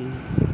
Mm.